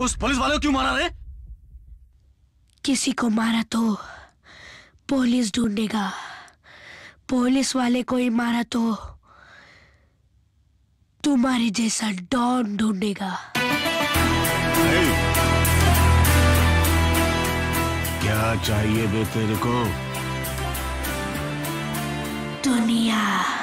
उस पुलिस वाले को क्यों मारा रे? किसी को मारा तो पुलिस ढूंढेगा। पुलिस वाले को ही मारा तो तुम्हारे जैसा डॉन ढूंढेगा। क्या चाहिए बे तेरे को? दुनिया।